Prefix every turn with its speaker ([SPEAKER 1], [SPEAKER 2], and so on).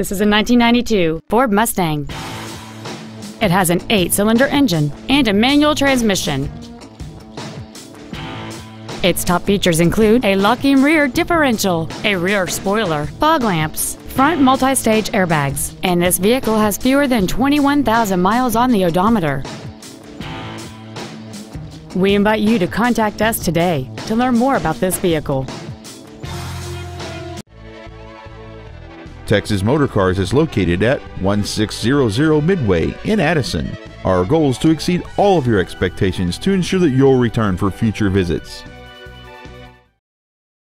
[SPEAKER 1] This is a 1992 Ford Mustang. It has an eight-cylinder engine and a manual transmission. Its top features include a locking rear differential, a rear spoiler, fog lamps, front multi-stage airbags, and this vehicle has fewer than 21,000 miles on the odometer. We invite you to contact us today to learn more about this vehicle.
[SPEAKER 2] Texas Motor Cars is located at 1600 Midway in Addison. Our goal is to exceed all of your expectations to ensure that you'll return for future visits.